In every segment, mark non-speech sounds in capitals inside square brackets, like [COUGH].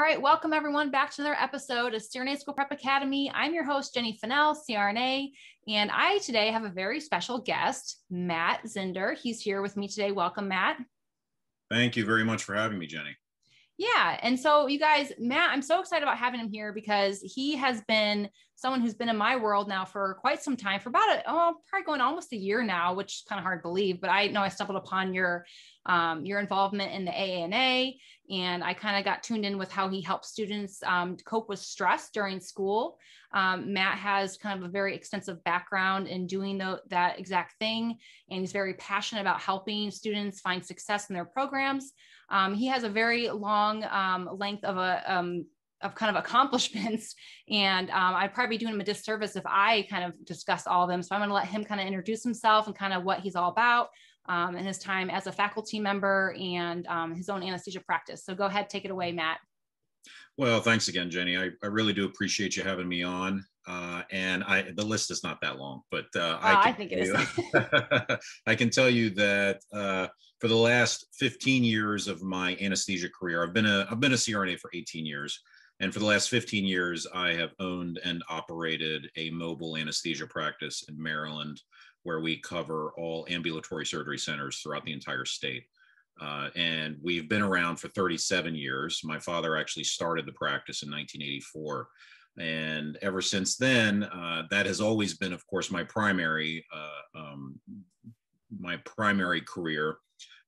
All right, welcome everyone back to another episode of CRNA School Prep Academy. I'm your host, Jenny Fennell, CRNA, and I today have a very special guest, Matt Zinder. He's here with me today. Welcome, Matt. Thank you very much for having me, Jenny. Yeah. And so, you guys, Matt, I'm so excited about having him here because he has been someone who's been in my world now for quite some time, for about a, oh, probably going almost a year now, which is kind of hard to believe. But I know I stumbled upon your um, your involvement in the AANA, and I kind of got tuned in with how he helps students um, cope with stress during school. Um, Matt has kind of a very extensive background in doing the, that exact thing, and he's very passionate about helping students find success in their programs. Um, he has a very long um, length of a um, of kind of accomplishments. [LAUGHS] And um, I'd probably be doing him a disservice if I kind of discuss all of them. So I'm going to let him kind of introduce himself and kind of what he's all about um, and his time as a faculty member and um, his own anesthesia practice. So go ahead, take it away, Matt. Well, thanks again, Jenny. I, I really do appreciate you having me on. Uh, and I, the list is not that long, but uh, I, oh, I, think it is. [LAUGHS] [LAUGHS] I can tell you that uh, for the last 15 years of my anesthesia career, I've been a I've been a CRNA for 18 years. And for the last 15 years, I have owned and operated a mobile anesthesia practice in Maryland where we cover all ambulatory surgery centers throughout the entire state. Uh, and we've been around for 37 years. My father actually started the practice in 1984. And ever since then, uh, that has always been, of course, my primary, uh, um, my primary career.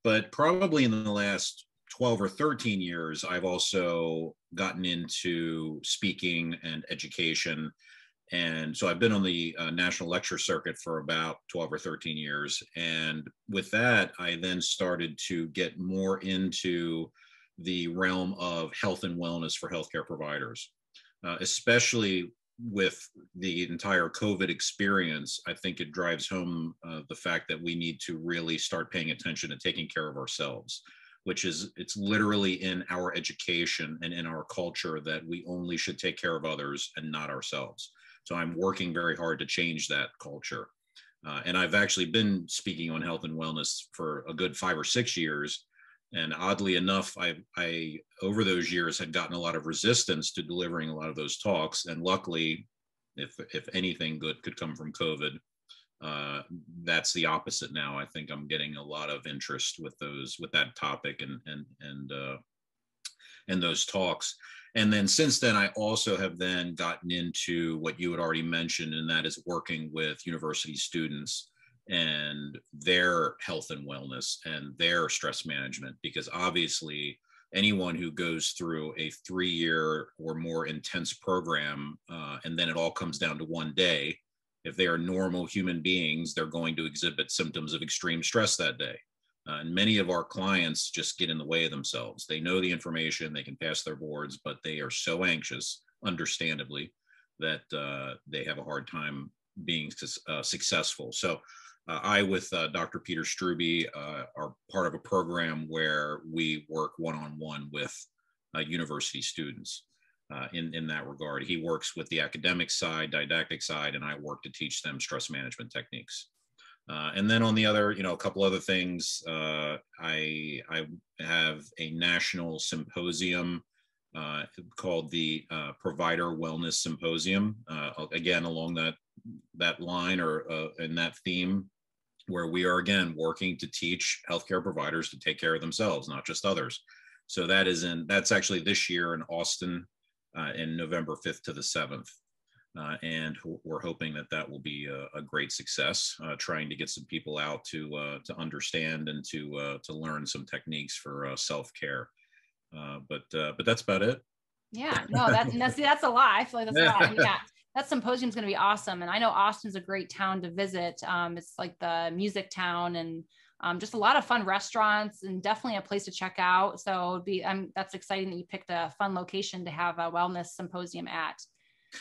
But probably in the last 12 or 13 years, I've also gotten into speaking and education. And so I've been on the uh, national lecture circuit for about 12 or 13 years. And with that, I then started to get more into the realm of health and wellness for healthcare providers, uh, especially with the entire COVID experience. I think it drives home uh, the fact that we need to really start paying attention to taking care of ourselves which is it's literally in our education and in our culture that we only should take care of others and not ourselves. So I'm working very hard to change that culture. Uh, and I've actually been speaking on health and wellness for a good five or six years. And oddly enough, I, I over those years had gotten a lot of resistance to delivering a lot of those talks. And luckily, if if anything good could come from COVID, uh, that's the opposite now. I think I'm getting a lot of interest with those with that topic and and and uh, and those talks. And then since then, I also have then gotten into what you had already mentioned, and that is working with university students and their health and wellness and their stress management, because obviously anyone who goes through a three year or more intense program uh, and then it all comes down to one day if they are normal human beings, they're going to exhibit symptoms of extreme stress that day. Uh, and many of our clients just get in the way of themselves. They know the information, they can pass their boards, but they are so anxious, understandably, that uh, they have a hard time being uh, successful. So, uh, I, with uh, Dr. Peter Struby, uh, are part of a program where we work one on one with university students uh, in, in that regard. He works with the academic side, didactic side, and I work to teach them stress management techniques. Uh, and then on the other, you know, a couple other things, uh, I, I have a national symposium uh, called the uh, Provider Wellness Symposium. Uh, again, along that, that line or in that theme, where we are again working to teach healthcare providers to take care of themselves, not just others. So that is in that's actually this year in Austin, uh, in November 5th to the 7th. Uh, and we're hoping that that will be a, a great success. Uh, trying to get some people out to uh, to understand and to uh, to learn some techniques for uh, self care. but but that's about it. Yeah, no, that, that's that's a lot. I feel like that's a lot. yeah, [LAUGHS] that symposium is going to be awesome. And I know Austin's a great town to visit. Um, it's like the music town and um, just a lot of fun restaurants and definitely a place to check out. So be um, that's exciting that you picked a fun location to have a wellness symposium at.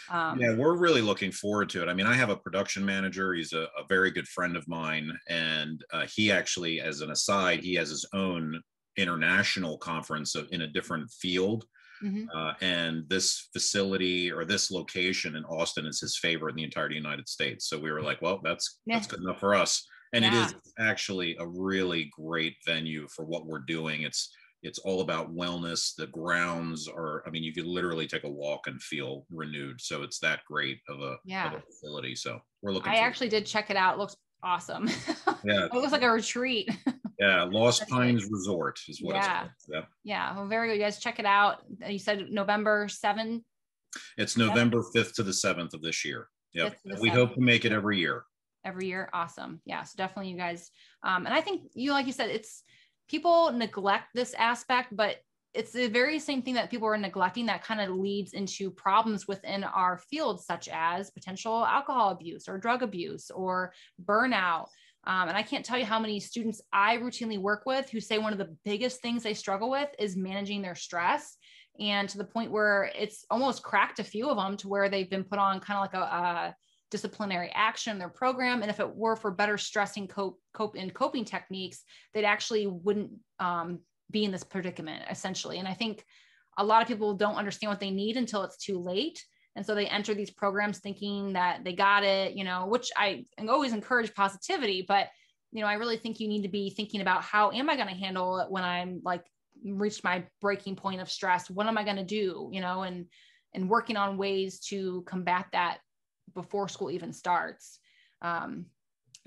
Um, yeah, we're really looking forward to it. I mean, I have a production manager. He's a, a very good friend of mine, and uh, he actually, as an aside, he has his own international conference in a different field. Mm-hmm. Uh, and this facility or this location in Austin is his favorite in the entire United States. So we were like, well, that's yeah. that's good enough for us and yeah. it is actually a really great venue for what we're doing it's it's all about wellness. The grounds are, I mean, you could literally take a walk and feel renewed. So it's that great of a, yeah. of a facility. So we're looking. I actually did check it out. It looks awesome. [LAUGHS] Yeah. it looks like a retreat. [LAUGHS] Yeah, Lost Pines Resort is what yeah. it's called. Yeah. Yeah. Well, very good. You guys check it out. You said November 7. It's November 5th to the 7th of this year. Yeah. We 7th. hope to make it every year. Every year. Awesome. Yeah. So definitely you guys. Um, and I think you, like you said, it's people neglect this aspect, but it's the very same thing that people are neglecting that kind of leads into problems within our field, such as potential alcohol abuse or drug abuse or burnout. Um, and I can't tell you how many students I routinely work with who say one of the biggest things they struggle with is managing their stress. And to the point where it's almost cracked a few of them to where they've been put on kind of like a, a disciplinary action in their program. And if it were for better stressing cope, cope and coping techniques, they'd actually wouldn't um, be in this predicament essentially. And I think a lot of people don't understand what they need until it's too late. And so they enter these programs thinking that they got it, you know, which I always encourage positivity, but you know, I really think you need to be thinking about how am I going to handle it when I'm like reached my breaking point of stress? What am I going to do? You know, and and working on ways to combat that before school even starts. Um,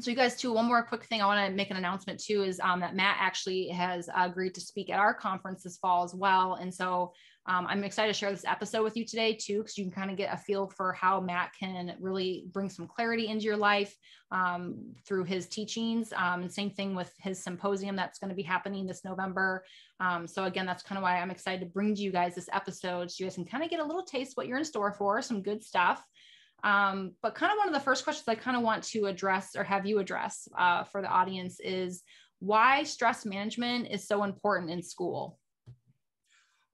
so you guys too one more quick thing i want to make an announcement too is um, that matt actually has agreed to speak at our conference this fall as well and so um, I'm excited to share this episode with you today too, because you can kind of get a feel for how Matt can really bring some clarity into your life um, through his teachings. Um, and same thing with his symposium that's going to be happening this November. Um, so again, that's kind of why I'm excited to bring to you guys this episode, so you guys can kind of get a little taste what you're in store for, some good stuff. Um, but kind of one of the first questions I kind of want to address or have you address uh, for the audience is why stress management is so important in school.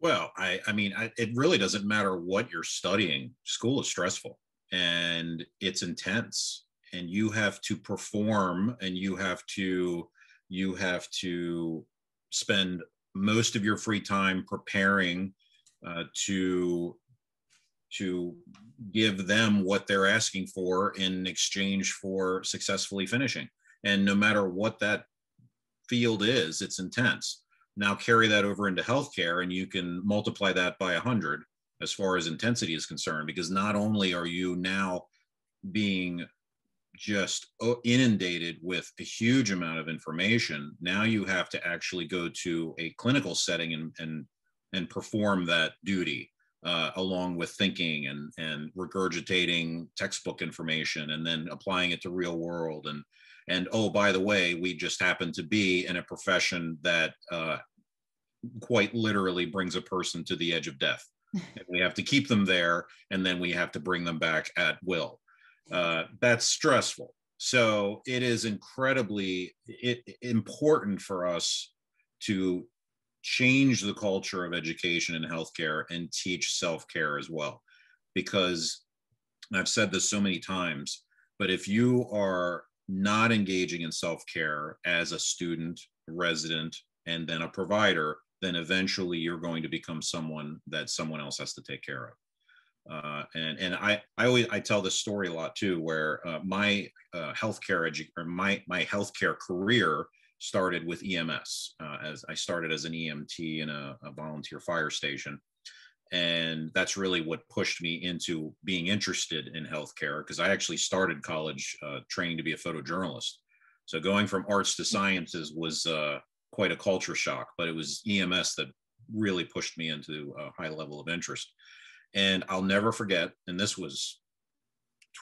Well, I, I mean, I, it really doesn't matter what you're studying. School is stressful and it's intense, and you have to perform, and you have to, you have to spend most of your free time preparing uh, to to give them what they're asking for in exchange for successfully finishing. And no matter what that field is, it's intense. Now carry that over into healthcare and you can multiply that by 100 as far as intensity is concerned, because not only are you now being just uh, inundated with a huge amount of information, now you have to actually go to a clinical setting and, and, and perform that duty. Uh, along with thinking and and regurgitating textbook information and then applying it to real world and and oh by the way we just happen to be in a profession that uh, quite literally brings a person to the edge of death. [LAUGHS] and we have to keep them there, and then we have to bring them back at will. Uh, that's stressful. So it is incredibly it, important for us to change the culture of education and healthcare and teach self-care as well. Because I've said this so many times, but if you are not engaging in self-care as a student, resident, and then a provider, then eventually you're going to become someone that someone else has to take care of. Uh, and and I I always I tell this story a lot too, where uh, my uh, healthcare edu- or my my healthcare career started with EMS. Uh, as I started as an EMT in a, a volunteer fire station, and that's really what pushed me into being interested in healthcare because I actually started college uh, training to be a photojournalist. So going from arts to sciences was uh, quite a culture shock, but it was EMS that really pushed me into a high level of interest. And I'll never forget, and this was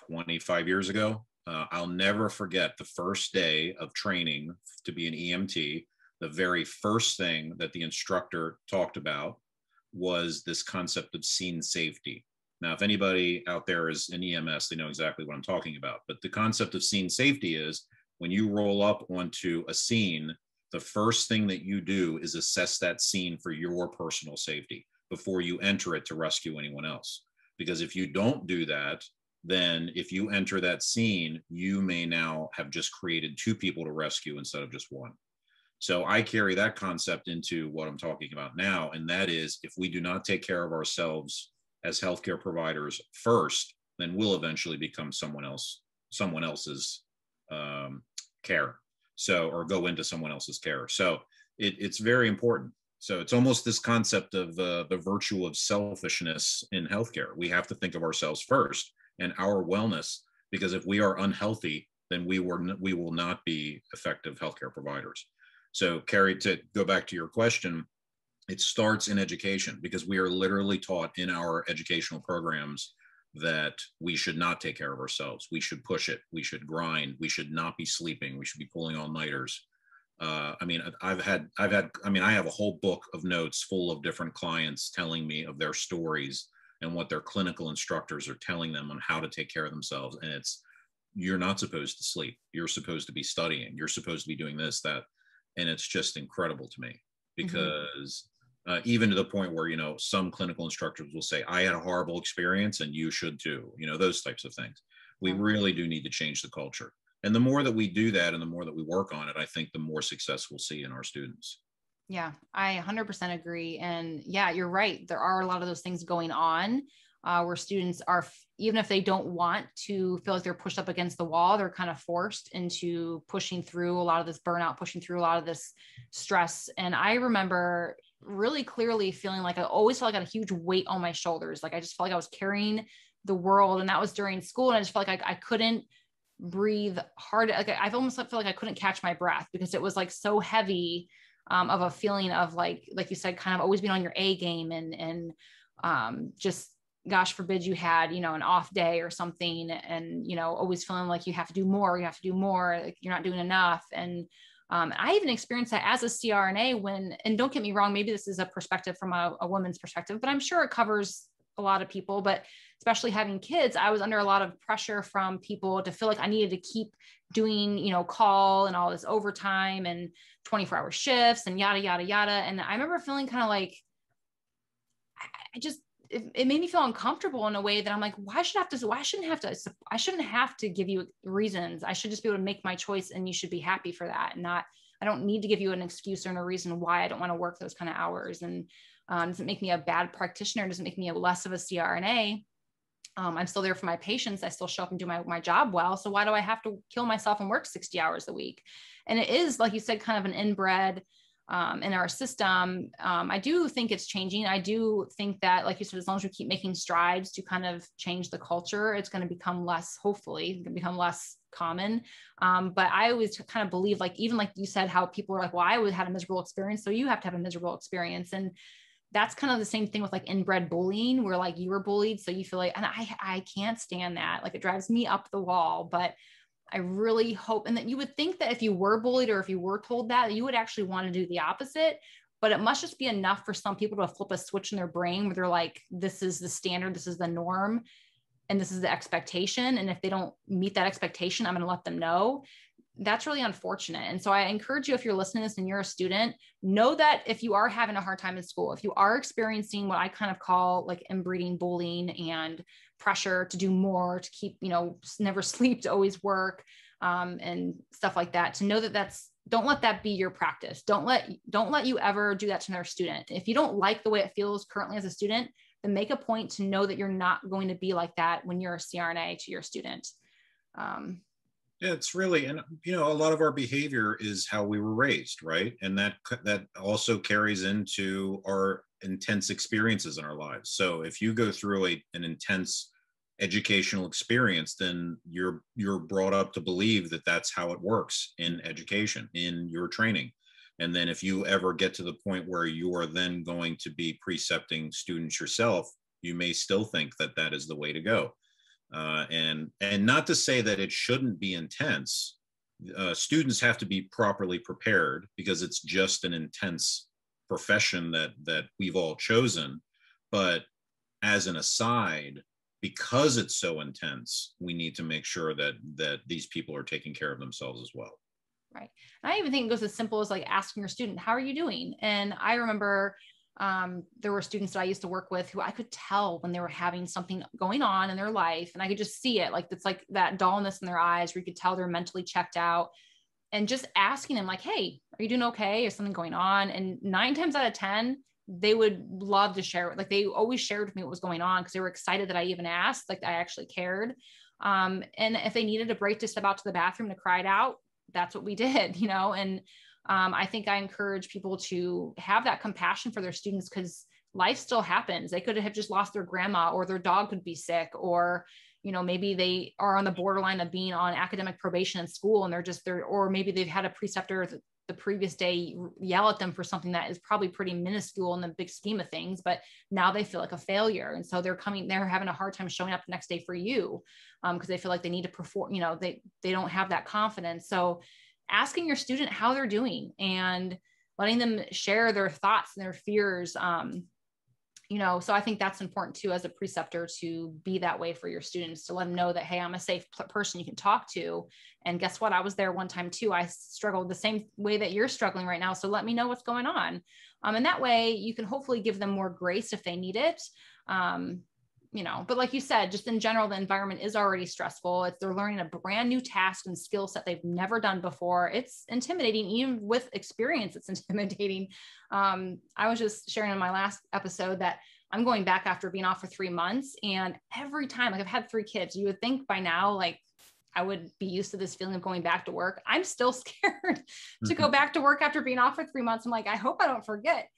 25 years ago, uh, I'll never forget the first day of training to be an EMT. The very first thing that the instructor talked about was this concept of scene safety. Now, if anybody out there is in EMS, they know exactly what I'm talking about. But the concept of scene safety is when you roll up onto a scene, the first thing that you do is assess that scene for your personal safety before you enter it to rescue anyone else. Because if you don't do that, then if you enter that scene, you may now have just created two people to rescue instead of just one. So I carry that concept into what I'm talking about now. And that is if we do not take care of ourselves as healthcare providers first, then we'll eventually become someone else, someone else's um, care so or go into someone else's care so it, it's very important So it's almost this concept of uh, the virtue of selfishness in healthcare. We have to think of ourselves first and our wellness, because if we are unhealthy, then we were we will not be effective healthcare providers. So, Carrie, to go back to your question, it starts in education because we are literally taught in our educational programs that we should not take care of ourselves. We should push it. We should grind. We should not be sleeping. We should be pulling all nighters. Uh, I mean, I've had, I've had, I mean, I have a whole book of notes full of different clients telling me of their stories and what their clinical instructors are telling them on how to take care of themselves. And it's, you're not supposed to sleep. You're supposed to be studying. You're supposed to be doing this, that. And it's just incredible to me mm-hmm. because mm-hmm. uh, even to the point where, you know, some clinical instructors will say, I had a horrible experience and you should too, you know, those types of things. We really do need to change the culture. And the more that we do that and the more that we work on it, I think the more success we'll see in our students. Yeah, I 100% agree. And yeah, you're right. There are a lot of those things going on uh, where students are, even if they don't want to feel like they're pushed up against the wall, they're kind of forced into pushing through a lot of this burnout, pushing through a lot of this stress. And I remember really clearly feeling like I always felt like I had a huge weight on my shoulders. Like I just felt like I was carrying the world. And that was during school. And I just felt like I, I couldn't breathe hard. Like I've almost felt like I couldn't catch my breath because it was like so heavy um, of a feeling of like, like you said, kind of always being on your A game and, and um, just, gosh forbid you had, you know, an off day or something and, you know, always feeling like you have to do more, you have to do more, like you're not doing enough. And um, I even experienced that as a CRNA when, and don't get me wrong, maybe this is a perspective from a, a woman's perspective, but I'm sure it covers a lot of people, but especially having kids, I was under a lot of pressure from people to feel like I needed to keep doing, you know, call and all this overtime and 24 hour shifts and yada, yada, yada. And I remember feeling kind of like, I just, it, it, made me feel uncomfortable in a way that I'm like, why should I have to, why shouldn't have to, I shouldn't have to give you reasons. I should just be able to make my choice and you should be happy for that. And not, I don't need to give you an excuse or a reason why I don't want to work those kind of hours. And um, doesn't make me a bad practitioner, doesn't make me a less of a CRNA. Um, I'm still there for my patients. I still show up and do my, my job well. So why do I have to kill myself and work 60 hours a week? And it is, like you said, kind of an inbred um, in our system. Um, I do think it's changing. I do think that, like you said, as long as we keep making strides to kind of change the culture, it's going to become less, hopefully, become less common. Um, but I always kind of believe, like, even like you said, how people are like, well, I would have a miserable experience. So you have to have a miserable experience. And that's kind of the same thing with like inbred bullying where like you were bullied so you feel like and i i can't stand that. Like it drives me up the wall but i really hope and that you would think that if you were bullied or if you were told that you would actually want to do the opposite but it must just be enough for some people to flip a switch in their brain where they're like this is the standard this is the norm and this is the expectation and if they don't meet that expectation i'm going to let them know that's really unfortunate. And so I encourage you, if you're listening to this and you're a student, know that if you are having a hard time in school, if you are experiencing what I kind of call like inbreeding bullying and pressure to do more, to keep, you know, never [LAUGHS] sleep, to always work, um, and stuff like that, to know that that's don't let that be your practice. Don't let don't let you ever do that to another student. If you don't like the way it feels currently as a student, then make a point to know that you're not going to be like that when you're a CRNA to your student. Um, yeah, it's really, and you know, a lot of our behavior is how we were raised, right? And that that also carries into our intense experiences in our lives. So if you go through a, an intense educational experience, then you're you're brought up to believe that that's how it works in education, in your training. And then if you ever get to the point where you are then going to be precepting students yourself, you may still think that that is the way to go uh, and and not to say that it shouldn't be intense. Uh, students have to be properly prepared because it's just an intense profession that that we've all chosen. But as an aside, because it's so intense, we need to make sure that that these people are taking care of themselves as well. Right. And I even think it goes as simple as like asking your student, "How are you doing?" And I remember um, there were students that I used to work with who I could tell when they were having something going on in their life, and I could just see it. Like it's like that dullness in their eyes, where you could tell they're mentally checked out. And just asking them, like, "Hey, are you doing okay? Is something going on?" And nine times out of ten, they would love to share. Like they always shared with me what was going on because they were excited that I even asked. Like I actually cared. Um, and if they needed a break to step out to the bathroom to cry it out, that's what we [LAUGHS] did, you know. And um, I think I encourage people to have that compassion for their students because life still happens. They could have just lost their grandma or their dog could be sick or you know maybe they are on the borderline of being on academic probation in school and they're just there or maybe they've had a preceptor the previous day yell at them for something that is probably pretty minuscule in the big scheme of things but now they feel like a failure and so they're coming they're having a hard time showing up the next day for you because um, they feel like they need to perform you know they they don't have that confidence so asking your student how they're doing and letting them share their thoughts and their fears um, you know so i think that's important too as a preceptor to be that way for your students to let them know that hey i'm a safe person you can talk to. And guess what? I was there one time too. I struggled the same way that you're struggling right now. So let me know what's going on. Um, and that way you can hopefully give them more grace if they need it. Um, you know but like you said just in general the environment is already stressful. It's they're learning a brand new task and skill set they've never done before. It's intimidating even with experience it's [LAUGHS] intimidating. Um, i was just sharing in my last episode that i'm going back after being off for three months and every time like i've had three kids. You would think by now like I would be used to this feeling of going back to work. I'm still [LAUGHS] scared to go mm-hmm. back to work after being off for three months. I'm like, I hope I don't forget.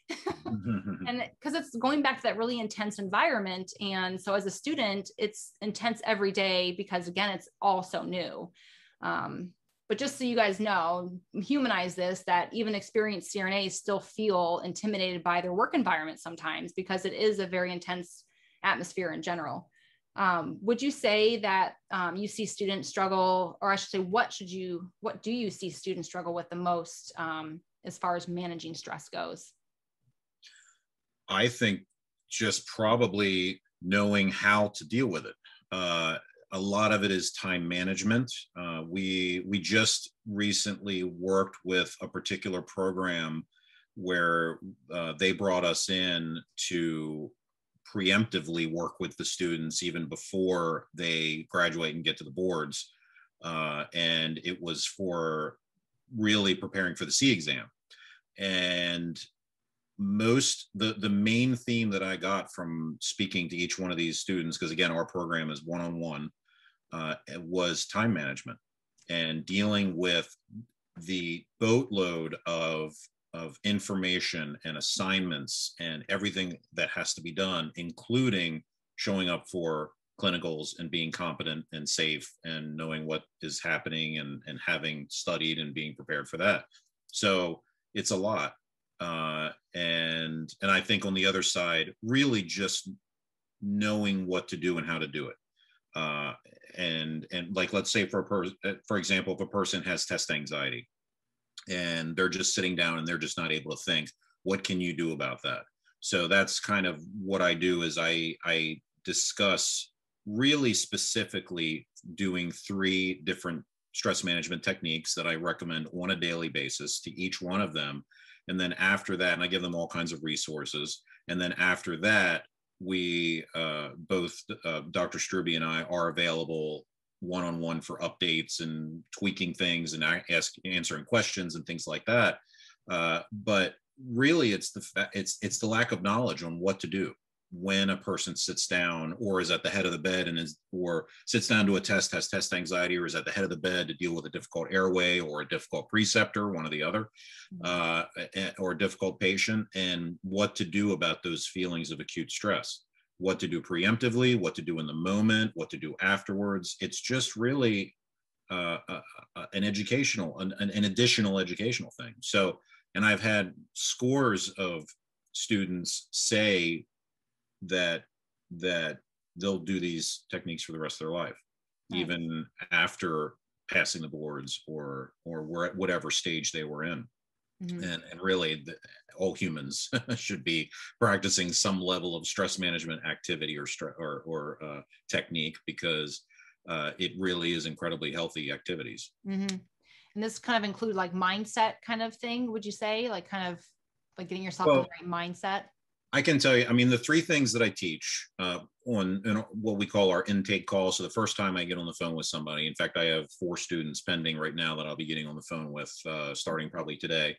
and because it's going back to that really intense environment. And so as a student, it's intense every day because again, it's all so new. Um, but just so you guys know, humanize this that even experienced CRNAs still feel intimidated by their work environment sometimes because it is a very intense atmosphere in general. Um, would you say that um, you see students struggle, or I should say, what should you, what do you see students struggle with the most um, as far as managing stress goes? I think just probably knowing how to deal with it. Uh, a lot of it is time management. Uh, we we just recently worked with a particular program where uh, they brought us in to preemptively work with the students even before they graduate and get to the boards. Uh, and it was for really preparing for the SEE exam. And most the the main theme that I got from speaking to each one of these students, because again, our program is one-on-one, uh, was time management and dealing with the boatload of of information and assignments and everything that has to be done, including showing up for clinicals and being competent and safe and knowing what is happening and, and having studied and being prepared for that. So it's a lot. Uh, and and I think on the other side, really just knowing what to do and how to do it. Uh, and and like let's say for a per- for example, if a person has test anxiety, and they're just sitting down and they're just not able to think what can you do about that? So that's kind of what i do is i i discuss really specifically doing three different stress management techniques that i recommend on a daily basis to each one of them. And then after that and i give them all kinds of resources. And then after that we uh, both uh, dr struby and i are available one-on-one for updates and tweaking things and ask answering questions and things like that uh, but really it's the it's it's the lack of knowledge on what to do when a person sits down or is at the head of the bed and is or sits down to a test has test anxiety or is at the head of the bed to deal with a difficult airway or a difficult preceptor one or the other mm-hmm. uh, or a difficult patient and what to do about those feelings of acute stress what to do preemptively, what to do in the moment, what to do afterwards. It's just really uh, uh, uh, an educational, an, an additional educational thing. So, and I've had scores of students say that that they'll do these techniques for the rest of their life, right. even after passing the boards or or where at whatever stage they were in. Mm-hmm. And, and really, the, all humans [LAUGHS] should be practicing some level of stress management activity or or, or uh, technique because uh, it really is incredibly healthy activities. Mm-hmm. And this kind of include like mindset kind of thing. Would you say like kind of like getting yourself well, in the right mindset? I can tell you, I mean, the three things that I teach uh, on what we call our intake call. So the first time I get on the phone with somebody, in fact, I have four students pending right now that I'll be getting on the phone with uh, starting probably today.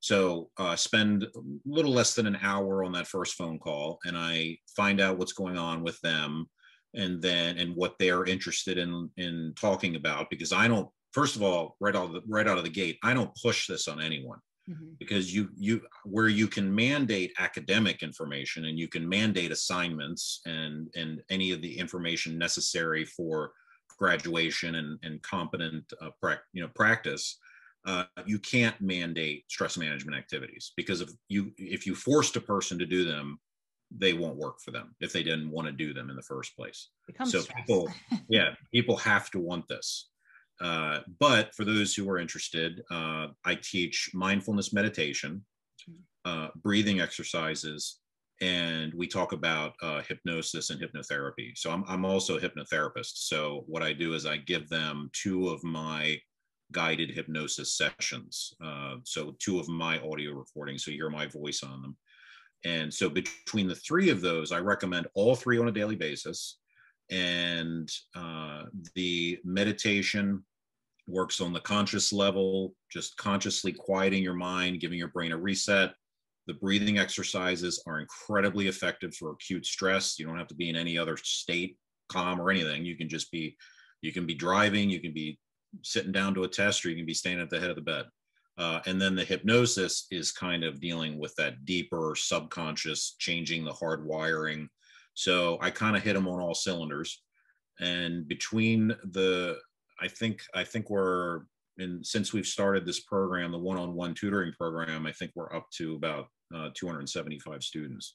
So uh, spend a little less than an hour on that first phone call, and I find out what's going on with them, and then and what they're interested in in talking about because I don't first of all, right out of the right out of the gate, I don't push this on anyone mm-hmm. because you you where you can mandate academic information and you can mandate assignments and and any of the information necessary for graduation and and competent uh, pra- you know practice. Uh, you can't mandate stress management activities because if you if you forced a person to do them they won't work for them if they didn't want to do them in the first place. Becomes so stress. people, yeah, people have to want this. Uh, but for those who are interested, uh, I teach mindfulness meditation, uh, breathing exercises, and we talk about uh, hypnosis and hypnotherapy. So I'm, I'm also a hypnotherapist. So what I do is I give them two of my guided hypnosis sessions. Uh, so two of my audio recordings, so you hear my voice on them. And so between the three of those, I recommend all three on a daily basis. And uh, the meditation works on the conscious level, just consciously quieting your mind, giving your brain a reset. The breathing exercises are incredibly effective for acute stress. You don't have to be in any other state, calm or anything. You can just be, you can be driving, you can be sitting down to a test, or you can be standing at the head of the bed. Uh, and then the hypnosis is kind of dealing with that deeper subconscious, changing the hard wiring. So I kind of hit them on all cylinders. And between the, I think, I think we're in, since we've started this program, the one-on-one tutoring program, I think we're up to about uh, 275 students.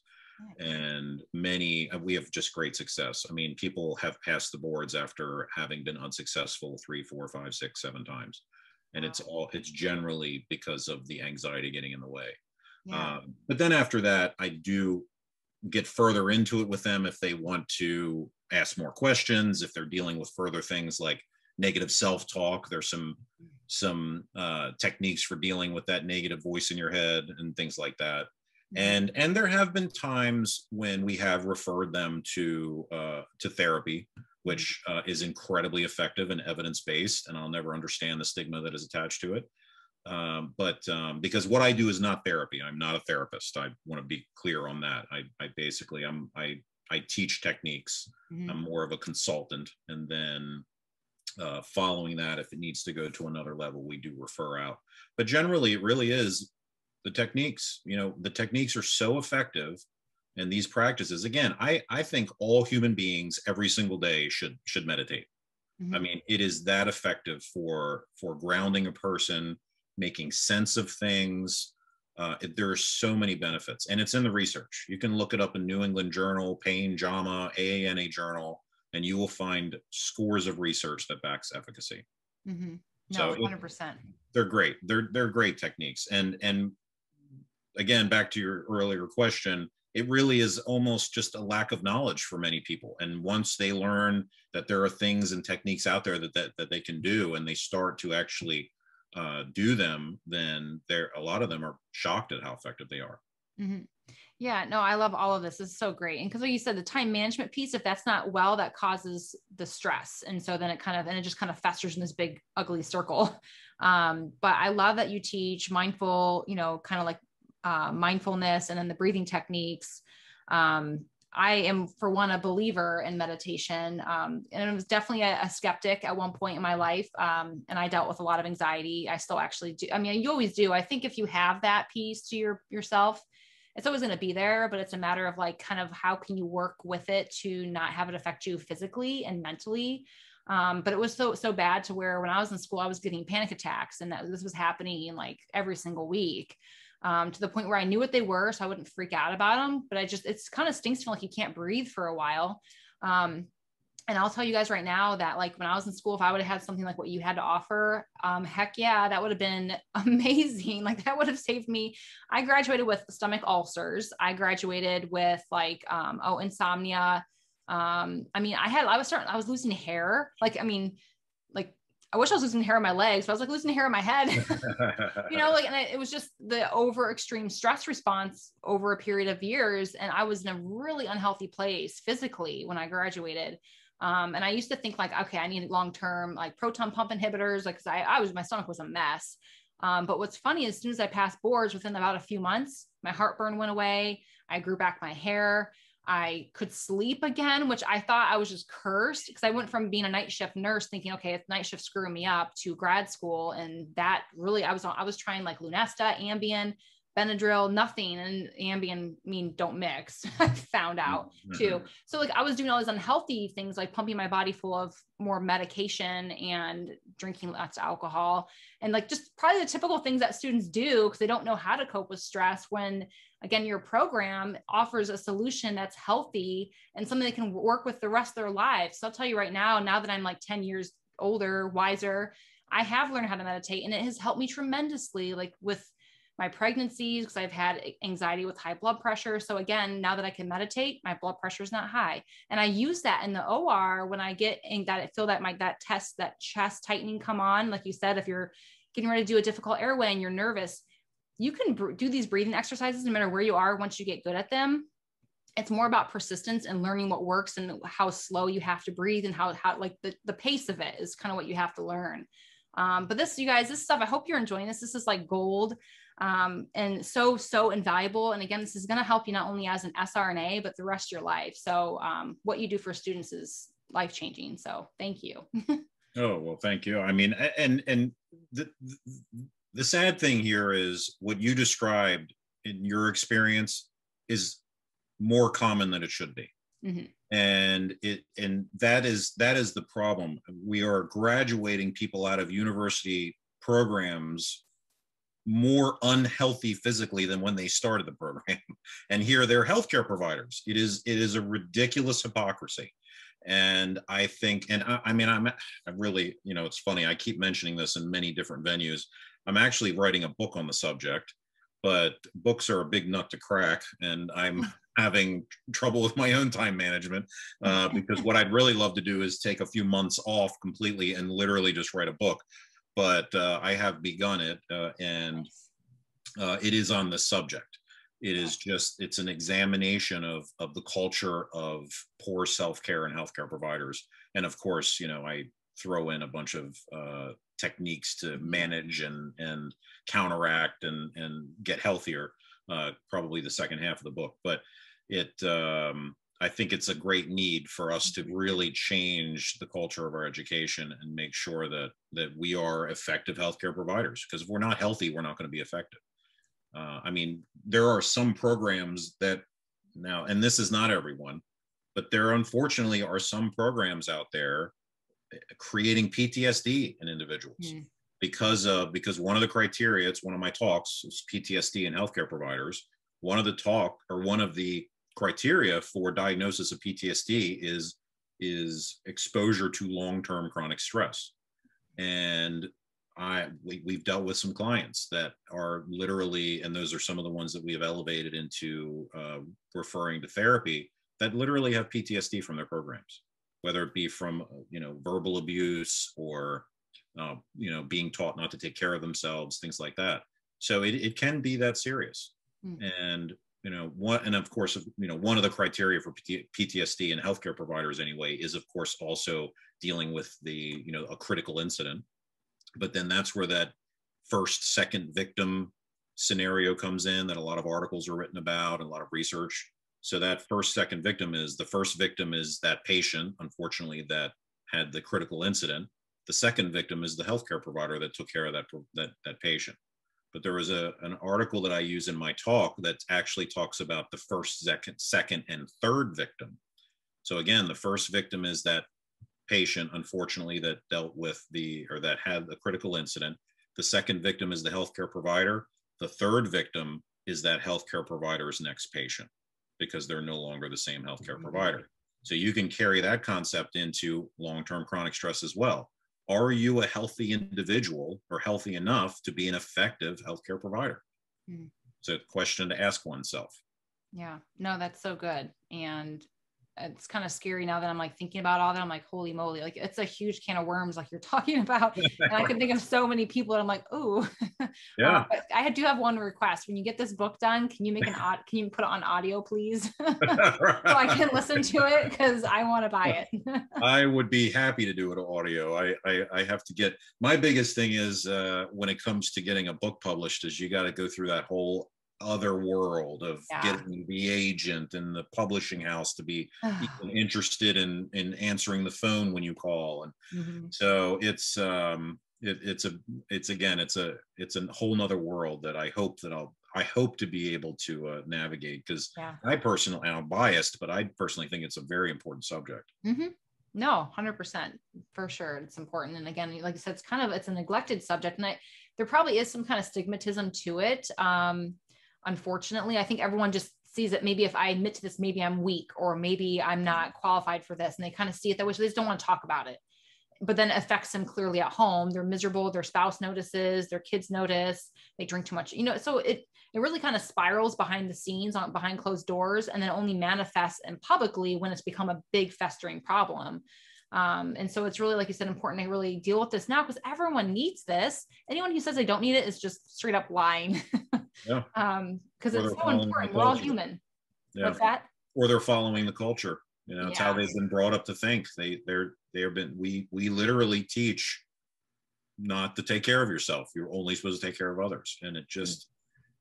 And many, uh, we have just great success. I mean, people have passed the boards after having been unsuccessful three, four, five, six, seven times and it's all it's generally because of the anxiety getting in the way yeah. um, but then after that i do get further into it with them if they want to ask more questions if they're dealing with further things like negative self-talk there's some some uh, techniques for dealing with that negative voice in your head and things like that mm-hmm. and and there have been times when we have referred them to uh, to therapy which uh, is incredibly effective and evidence based. And I'll never understand the stigma that is attached to it. Um, but um, because what I do is not therapy, I'm not a therapist. I want to be clear on that. I, I basically I'm I I teach techniques. Mm-hmm. I'm more of a consultant, and then uh, following that, if it needs to go to another level, we do refer out. But generally, it really is the techniques. You know, the techniques are so effective and these practices again i i think all human beings every single day should should meditate mm-hmm. i mean it is that effective for for grounding a person making sense of things uh, it, there are so many benefits and it's in the research you can look it up in new england journal pain jama aana journal and you will find scores of research that backs efficacy. Mm-hmm. no, so 100% it, they're great. They're they're great techniques. And and again back to your earlier question it really is almost just a lack of knowledge for many people. And once they learn that there are things and techniques out there that that, that they can do and they start to actually uh, do them then there a lot of them are shocked at how effective they are. Mm-hmm. Yeah no i love all of this. is so great and because like you said the time management piece if that's not well that causes the stress and so then it kind of and it just kind of festers in this big ugly circle [LAUGHS] um, but i love that you teach mindful you know kind of like uh, mindfulness and then the breathing techniques. Um, I am, for one, a believer in meditation. Um, and I was definitely a, a, skeptic at one point in my life. Um, and I dealt with a lot of anxiety. I still actually do. I mean, you always do. I think if you have that piece to your yourself, it's always going to be there, but it's a matter of like kind of how can you work with it to not have it affect you physically and mentally. Um, but it was so so bad to where when I was in school, I was getting panic attacks, and that this was happening like every single week um, to the point where I knew what they were, so I wouldn't freak out about them. But I just, it's kind of stinks to like you can't breathe for a while. Um, and I'll tell you guys right now that like when I was in school, if I would have had something like what you had to offer, um, heck yeah, that would have been [LAUGHS] amazing. Like that would have saved me. I graduated with stomach ulcers. I graduated with like, um, oh, insomnia. Um, I mean, I had, I was starting, I was losing hair. Like, I mean, like I wish I was losing hair on my legs, but I was like losing hair on my head. [LAUGHS] you know, like, and it was just the over extreme stress response over a period of years. And I was in a really unhealthy place physically when I graduated. Um, and I used to think like, okay, I need long term like proton pump inhibitors, like, cause I, I was, my stomach was a mess. Um, but what's funny, is as soon as I passed boards within about a few months, my heartburn went away. I grew back my hair. I could sleep again, which I thought I was just cursed because I went from being a night shift nurse thinking, okay, it's night shift screwing me up to grad school. And that really, I was on, I was trying like Lunesta, Ambien, Benadryl, nothing. And Ambien I mean don't mix. [LAUGHS] I found out mm-hmm. too. So like I was doing all these unhealthy things like pumping my body full of more medication and drinking lots of alcohol and like just probably the typical things that students do because they don't know how to cope with stress when again your program offers a solution that's healthy and something they can work with the rest of their lives. So I'll tell you right now, now that I'm like 10 years older, wiser, I have learned how to meditate and it has helped me tremendously like with my pregnancies because I've had anxiety with high blood pressure. So again, now that I can meditate, my blood pressure is not high. And I use that in the OR when I get in that I feel that my that test, that chest tightening come on. Like you said, if you're getting ready to do a difficult airway and you're nervous, you can br- do these breathing exercises no matter where you are once you get good at them. It's more about persistence and learning what works and how slow you have to breathe and how, how like the, the pace of it is kind of what you have to learn. Um, but this, you guys, this stuff, I hope you're enjoying this. This is like gold um, and so so invaluable. And again this is going to help you not only as an srna but the rest of your life. So um, what you do for students is life changing so thank you. [LAUGHS] Oh well thank you. I mean and and the, the sad thing here is what you described in your experience is more common than it should be. Mm-hmm. and it and that is that is the problem. We are graduating people out of university programs more unhealthy physically than when they started the program. [LAUGHS] And here they're healthcare providers. It is it is a ridiculous hypocrisy. And i think and i, I mean I'm, I'm really you know it's funny i keep mentioning this in many different venues. I'm actually writing a book on the subject but books are a big nut to crack and i'm [LAUGHS] having trouble with my own time management uh, because what i'd really love to do is take a few months off completely and literally just write a book but uh, I have begun it, uh, and uh, it is on the subject. It is just it's an examination of of the culture of poor self care and healthcare providers, and of course, you know, I throw in a bunch of uh, techniques to manage and and counteract and and get healthier. Uh, probably the second half of the book, but it um, I think it's a great need for us to really change the culture of our education and make sure that that we are effective healthcare providers. Because if we're not healthy, we're not going to be effective. Uh, I mean, there are some programs that now, and this is not everyone, but there unfortunately are some programs out there eh, creating PTSD in individuals. Mm. Because of because one of the criteria, it's one of my talks, is PTSD in healthcare providers. One of the talk or one of the criteria for diagnosis of PTSD is is exposure to long-term chronic stress. And I we, we've dealt with some clients that are literally, and those are some of the ones that we have elevated into uh, referring to therapy that literally have PTSD from their programs, whether it be from you know verbal abuse or uh, you know being taught not to take care of themselves, things like that. So it, it can be that serious. Mm. And you know one and of course you know one of the criteria for ptsd and healthcare providers anyway is of course also dealing with the you know a critical incident. But then that's where that first second victim scenario comes in that a lot of articles are written about and a lot of research. So that first second victim is the first victim is that patient unfortunately that had the critical incident. The second victim is the healthcare provider that took care of that that, that patient but there was a, an article that I use in my talk that actually talks about the first, second, second, and third victim. So again, the first victim is that patient, unfortunately, that dealt with the or that had a critical incident. The second victim is the healthcare provider. The third victim is that healthcare provider's next patient because they're no longer the same healthcare mm-hmm. provider. So you can carry that concept into long-term chronic stress as well are you a healthy individual or healthy enough to be an effective healthcare provider? Mm. It's a question to ask oneself. Yeah, no, that's so good. And it's kind of scary now that I'm like thinking about all that. I'm like, holy moly, like it's a huge can of worms, like you're [LAUGHS] talking about. and I can think of [LAUGHS] so many people, and I'm like, oh, [LAUGHS] yeah. I do have one request. When you get this book done, can you make an odd? Can you put it on audio, please, so I can listen to it because I want to buy it. I would be happy to do it audio. I, I I have to get my biggest thing is uh, when it comes to getting a book published is you got to go through that whole other world of yeah. getting the agent and the publishing house to be [SIGHS] interested in in answering the phone when you call and mm-hmm. so it's um it, it's a it's again it's a it's a whole nother world that i hope that i'll i hope to be able to uh, navigate because yeah. i personally i'm biased but i personally think it's a very important subject mm-hmm. no 100% for sure it's important and again like i said it's kind of it's a neglected subject and i there probably is some kind of stigmatism to it um unfortunately i think everyone just sees that maybe if i admit to this maybe i'm weak or maybe i'm not qualified for this and they kind of see it that way so they just don't want to talk about it. But then it affects them clearly at home. They're miserable their spouse notices their kids notice they drink too much you know so it it really kind of spirals behind the scenes on behind closed doors and then only manifests and publicly when it's become a big festering problem um, and so it's really, like you said, important to really deal with this now because everyone needs this. Anyone who says they don't need it is just straight up lying. [LAUGHS] yeah. Um, because it's so important. We're all human. Yeah. What's that? Or they're following the culture. You know, it's yeah. how they've been brought up to think. They they're they've been we we literally teach not to take care of yourself. You're only supposed to take care of others. And it just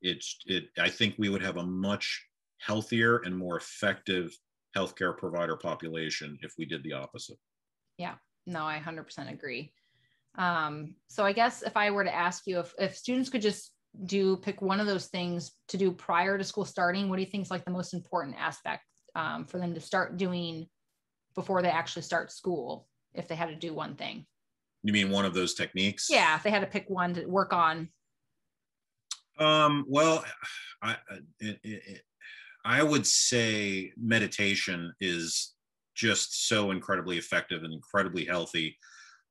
mm-hmm. it's it I think we would have a much healthier and more effective healthcare provider population if we did the opposite. Yeah, no, I 100% agree. Um, so I guess if I were to ask you if, if students could just do pick one of those things to do prior to school starting, what do you think is like the most important aspect um, for them to start doing before they actually start school if they had to do one thing? You mean one of those techniques? Yeah, if they had to pick one to work on. Um, well, I, it, it, I would say meditation is just so incredibly effective and incredibly healthy.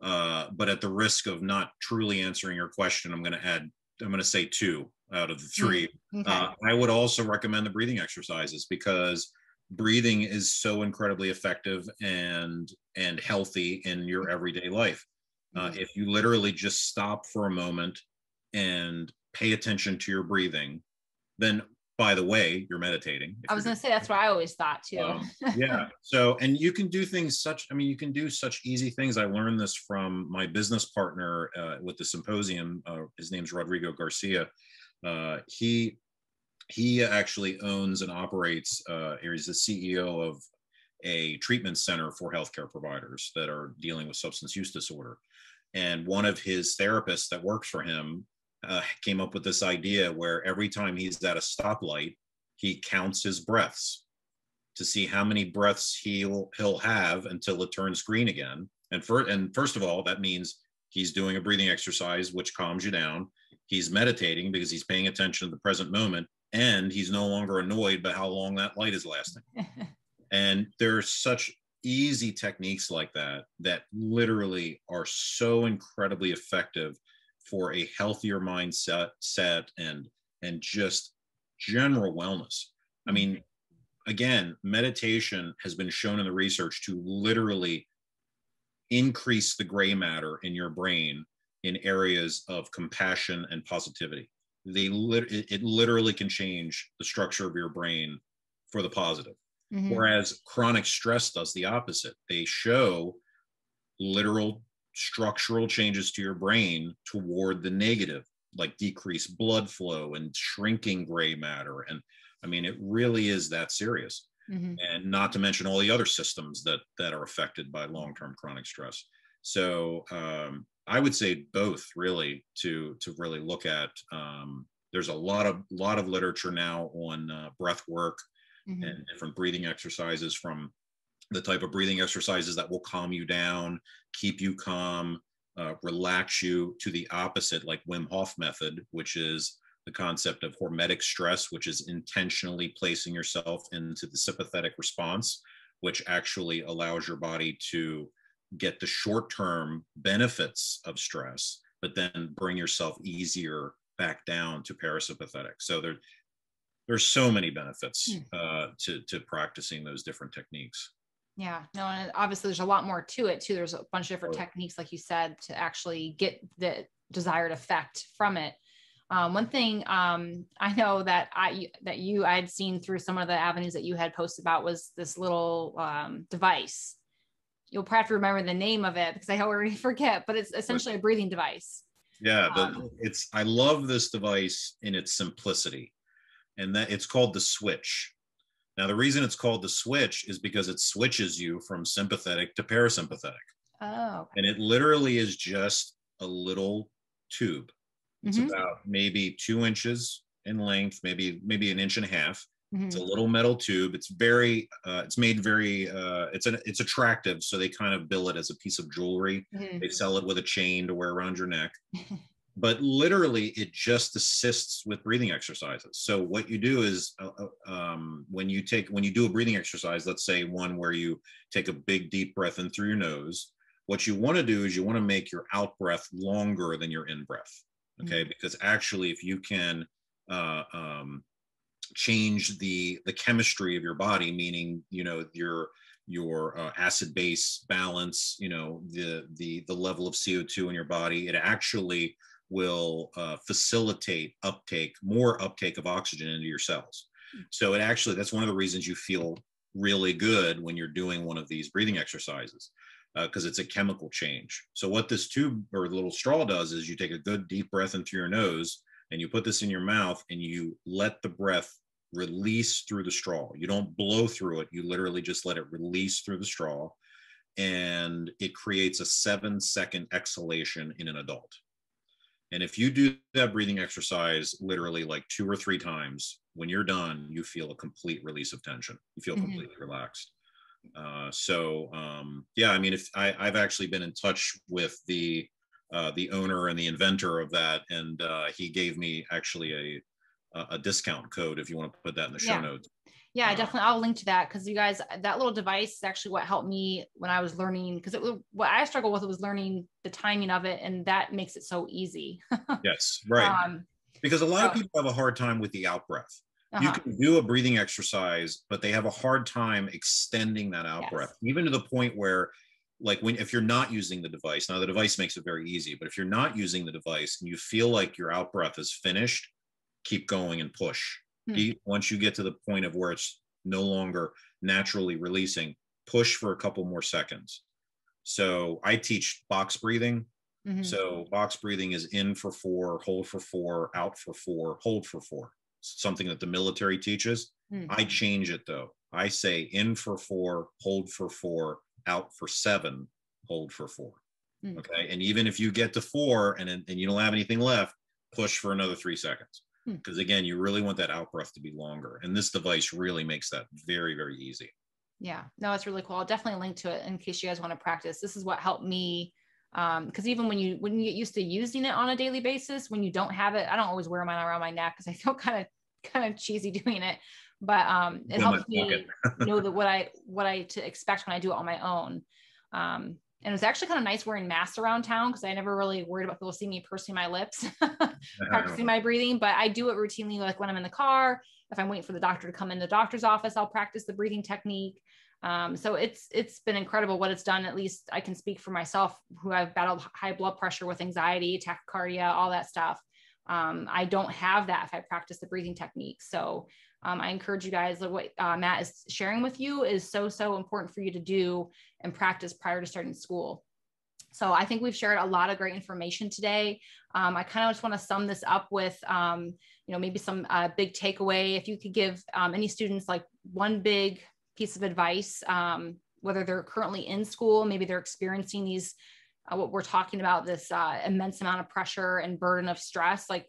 Uh, but at the risk of not truly answering your question, I'm going to add, I'm going to say two out of the hmm, three. Okay. Uh, I would also recommend the breathing exercises because breathing is so incredibly effective and and healthy in your everyday life. Uh, mm-hmm. if you literally just stop for a moment and pay attention to your breathing, then by the way you're meditating i was going to say that's what i always thought too. Um, [LAUGHS] yeah. So and you can do things such i mean you can do such easy things. I learned this from my business partner uh, with the symposium uh, his name's rodrigo garcia. Uh, he he actually owns and operates uh, he's the ceo of a treatment center for healthcare providers that are dealing with substance use disorder. And one of his therapists that works for him uh, came up with this idea where every time he's at a stoplight, he counts his breaths to see how many breaths he'll he'll have until it turns green again. And for and first of all, that means he's doing a breathing exercise which calms you down. He's meditating because he's paying attention to the present moment, and he's no longer annoyed by how long that light is lasting. [LAUGHS] and there's such easy techniques like that that literally are so incredibly effective for a healthier mindset set and and just general wellness. I mean again meditation has been shown in the research to literally increase the gray matter in your brain in areas of compassion and positivity. They it literally can change the structure of your brain for the positive. Mm-hmm. whereas chronic stress does the opposite. They show literal structural changes to your brain toward the negative, like decreased blood flow and shrinking gray matter. And I mean, it really is that serious. Mm-hmm. And not to mention all the other systems that that are affected by long-term chronic stress. So um, I would say both really to to really look at. Um, there's a lot of lot of literature now on uh, breath work mm-hmm. and different breathing exercises from the type of breathing exercises that will calm you down, keep you calm, uh, relax you to the opposite, like Wim Hof method, which is the concept of hormetic stress, which is intentionally placing yourself into the sympathetic response, which actually allows your body to get the short term benefits of stress, but then bring yourself easier back down to parasympathetic. So there, there's so many benefits hmm. uh, to, to practicing those different techniques. Yeah, no, and obviously there's a lot more to it too. There's a bunch of different techniques, like you said, to actually get the desired effect from it. Um, one thing um, [LAUGHS] I know that I that you I had seen through some of the avenues that you had posted about was this little um, device. You'll probably have to remember the name of it because I already [LAUGHS] forget, but it's essentially a breathing device. Yeah, the, um, it's I love this device in its simplicity and that it's called the switch. Now, the reason it's called the switch is because it switches you from sympathetic to parasympathetic. Oh. And it literally is just a little tube. It's Mhm. about maybe two inches in length, maybe maybe an inch and a half. It's a Mhm. little metal tube. It's very, uh, it's made very, uh, it's an, it's attractive. So they kind of bill it as a piece of jewelry. Mhm. They sell it with a chain to wear around your neck. [LAUGHS] But literally, it just assists with breathing exercises. So what you do is, uh, uh, um, when you take when you do a breathing exercise, let's say one where you take a big deep breath in through your nose. What you want to do is you want to make your out breath longer than your in breath. Okay, because actually, if you can uh, um, change the the chemistry of your body meaning you know your your uh, acid base balance you know the the the level of co2 in your body it actually will uh, facilitate uptake more uptake of oxygen into your cells so it actually that's one of the reasons you feel really good when you're doing one of these breathing exercises because it's a chemical change so what this tube or little straw does is you take a good deep breath in through your nose and you put this in your mouth and you let the breath release through the straw. You don't blow through it, you literally just let it release through the straw. And it creates a seven second exhalation in an adult. And if you do that breathing exercise literally like two or three times, when you're done, you feel a complete release of tension. You feel Mhm. completely relaxed. Uh, so um, yeah, I mean, if I, I've actually been in touch with the uh, the owner and the inventor of that, and uh, he gave me actually a a discount code if you want to put that in the show Yeah. notes. Yeah, I definitely. I'll link to that because you guys, that little device is actually what helped me when I was learning. Because it was what I struggled with was learning the timing of it, and that makes it so easy. [LAUGHS] Yes, right. Um, because a lot of people have a hard time with the out breath. You uh-huh. can do a breathing exercise, but they have a hard time extending that out Yes. breath, even to the point where, like, when if you're not using the device, now the device makes it very easy, but if you're not using the device and you feel like your out breath is finished, keep going and push. Hmm. Once you get to the point of where it's no longer naturally releasing, push for a couple more seconds. So I teach box breathing. Mhm. So box breathing is in for four, hold for four, out for four, hold for four. Something that the military teaches. Hmm. I change it though. I say in for four, hold for four, out for seven, hold for four. Hmm. Okay. And even if you get to four and, and you don't have anything left, push for another three seconds. Hmm. Because again, you really want that out breath to be longer. And this device really makes that very, very easy. Yeah, no, it's really cool. I'll definitely link to it in case you guys want to practice. This is what helped me. Um, because even when you when you get used to using it on a daily basis, when you don't have it, I don't always wear mine around my neck because I feel kind of kind of cheesy doing it. But um, it helps me [LAUGHS] know that what I what I to expect when I do it on my own. Um, and it was actually kind of nice wearing masks around town because I never really worried about people seeing me pursing my lips, [LAUGHS] practicing my breathing. But I do it routinely, like when I'm in the car. If I'm waiting for the doctor to come in the doctor's office, I'll practice the breathing technique. Um, so it's it's been incredible what it's done. At least I can speak for myself, who I've battled high blood pressure with anxiety, tachycardia, all that stuff. Um, I don't have that if I practice the breathing technique. So um, I encourage you guys, what uh, Matt is sharing with you, is so so important for you to do and practice prior to starting school. So I think we've shared a lot of great information today. Um, I kind of just want to sum this up with, um, you know, maybe some uh, big takeaway. If you could give um, any students like one big piece of advice, um, whether they're currently in school, maybe they're experiencing these, uh, what we're talking about, this uh, immense amount of pressure and burden of stress. Like,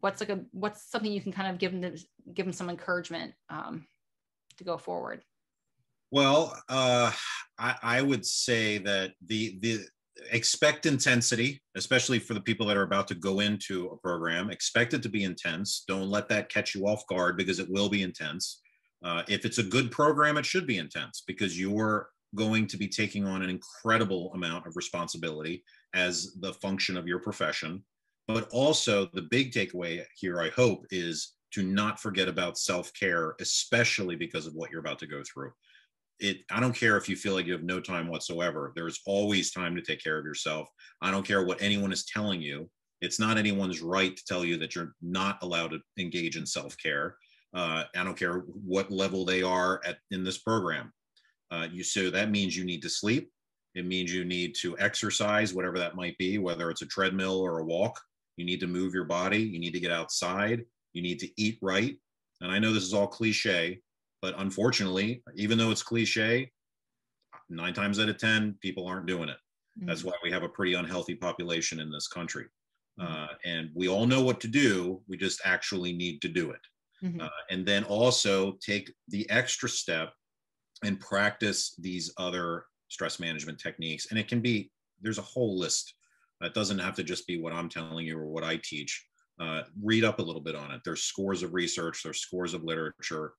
what's like a what's something you can kind of give them to, give them some encouragement um, to go forward. Well, uh, I, I would say that the the expect intensity, especially for the people that are about to go into a program. Expect it to be intense. Don't let that catch you off guard because it will be intense. Uh, if it's a good program, it should be intense because you're going to be taking on an incredible amount of responsibility as the function of your profession. But also, the big takeaway here, I hope, is to not forget about self care, especially because of what you're about to go through. It i don't care if you feel like you have no time whatsoever. There's always time to take care of yourself. I don't care what anyone is telling you. It's not anyone's right to tell you that you're not allowed to engage in self-care. Uh, i don't care what level they are at in this program. Uh, you so that means you need to sleep. It means you need to exercise whatever that might be whether it's a treadmill or a walk you need to move your body you need to get outside you need to eat right And I know this is all cliche, but unfortunately, even though it's cliche, nine times out of 10, people aren't doing it. Mm-hmm. That's why we have a pretty unhealthy population in this country. Mm-hmm. Uh, and we all know what to do. We just actually need to do it. Mm-hmm. Uh, and then also take the extra step and practice these other stress management techniques. And it can be, there's a whole list. It doesn't have to just be what I'm telling you or what I teach. Uh, read up a little bit on it. There's scores of research, there's scores of literature.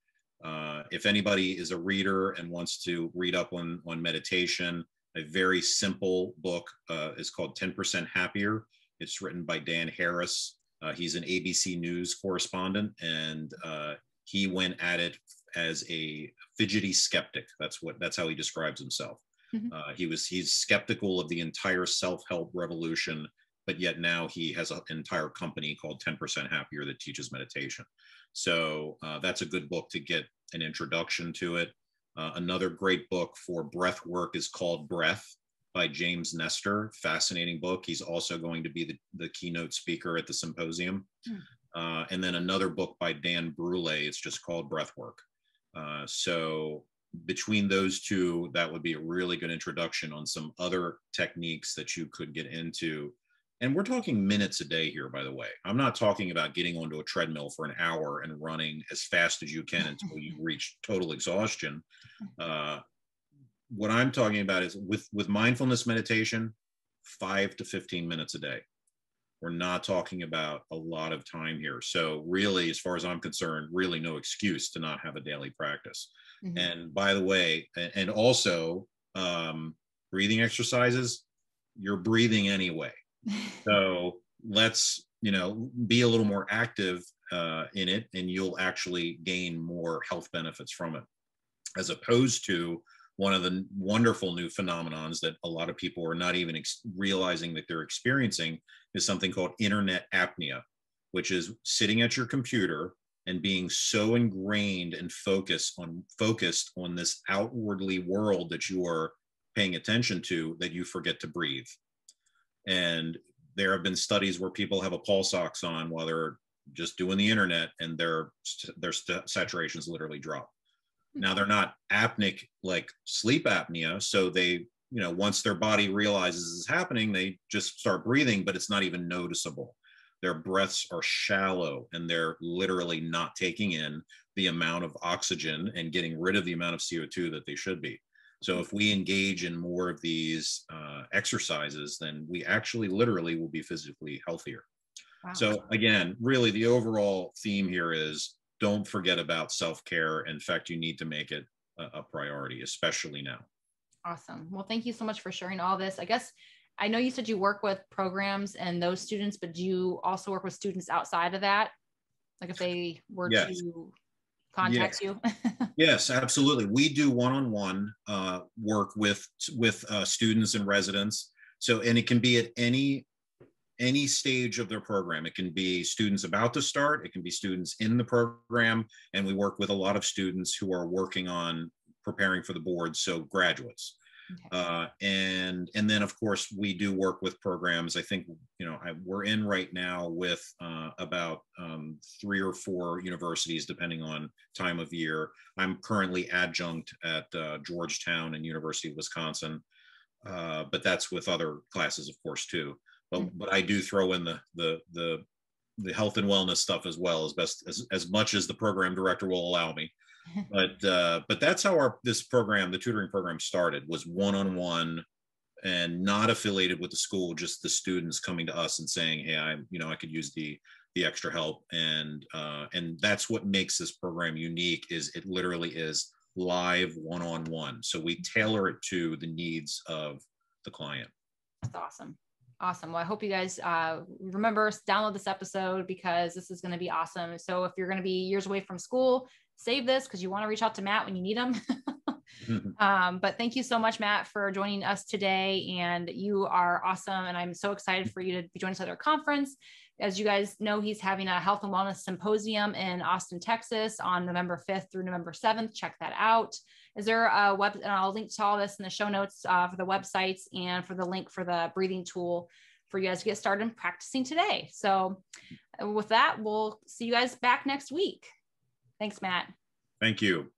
Uh, if anybody is a reader and wants to read up on, on meditation, a very simple book uh, is called 10% Happier. It's written by Dan Harris. Uh, he's an ABC News correspondent, and uh, he went at it as a fidgety skeptic. That's what that's how he describes himself. Mm-hmm. Uh, he was he's skeptical of the entire self-help revolution, but yet now he has an entire company called 10% Happier that teaches meditation. So uh, that's a good book to get an introduction to it. Uh, another great book for breath work is called Breath by James Nestor. Fascinating book. He's also going to be the, the keynote speaker at the symposium. Mm. Uh, and then another book by Dan Brule. It's just called Breathwork. Uh, so between those two, that would be a really good introduction on some other techniques that you could get into. And we're talking minutes a day here, by the way. I'm not talking about getting onto a treadmill for an hour and running as fast as you can [LAUGHS] until you reach total exhaustion. Uh, what I'm talking about is with with mindfulness meditation, five to 15 minutes a day. We're not talking about a lot of time here. So really, as far as I'm concerned, really no excuse to not have a daily practice. Mm-hmm. And by the way, and also um, breathing exercises, you're breathing anyway. [LAUGHS] so let's you know be a little more active uh, in it, and you'll actually gain more health benefits from it, as opposed to one of the wonderful new phenomenons that a lot of people are not even ex- realizing that they're experiencing is something called internet apnea, which is sitting at your computer and being so ingrained and focused on focused on this outwardly world that you are paying attention to that you forget to breathe. And there have been studies where people have a pulse ox on while they're just doing the internet and their their saturations literally drop hmm. now they're not apneic like sleep apnea, so they, you know, once their body realizes this is happening, they just start breathing, but it's not even noticeable. Their breaths are shallow and they're literally not taking in the amount of oxygen and getting rid of the amount of CO2 that they should be. So if we engage in more of these uh, exercises, then we actually literally will be physically healthier. Wow. So again, really the overall theme here is don't forget about self care. In fact, you need to make it a, a priority, especially now. Awesome. Well, thank you so much for sharing all this. I guess I know you said you work with programs and those students, but do you also work with students outside of that? Like if they were yes. to contact yes. you? [LAUGHS] yes, absolutely. We do one-on-one uh, work with with uh, students and residents. So, and it can be at any any stage of their program. It can be students about to start, it can be students in the program, and we work with a lot of students who are working on preparing for the board, so graduates. Okay. Uh, and and then of course we do work with programs. I think you know I, we're in right now with uh, about um, three or four universities, depending on time of year. I'm currently adjunct at uh, Georgetown and University of Wisconsin, uh, but that's with other classes, of course, too but mm. but I do throw in the the the the health and wellness stuff as well as best as, as much as the program director will allow me but uh, but that's how our this program the tutoring program started was one-on-one and not affiliated with the school just the students coming to us and saying hey I'm you know i could use the the extra help and uh, and that's what makes this program unique is it literally is live one-on-one so we tailor it to the needs of the client that's awesome Awesome. Well, I hope you guys uh, remember download this episode because this is going to be awesome. So if you're going to be years away from school, save this because you want to reach out to Matt when you need him. [LAUGHS] um, but thank you so much, Matt, for joining us today. And you are awesome. And I'm so excited for you to be joining us at our conference. As you guys know, he's having a health and wellness symposium in Austin, Texas on November 5th through November 7th. Check that out. Is there a web, and I'll link to all this in the show notes uh, for the websites and for the link for the breathing tool for you guys to get started practicing today. So with that, we'll see you guys back next week. Thanks, Matt. Thank you.